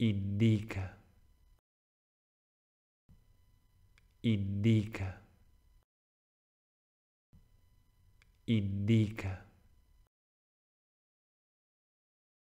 indica, indica, indica.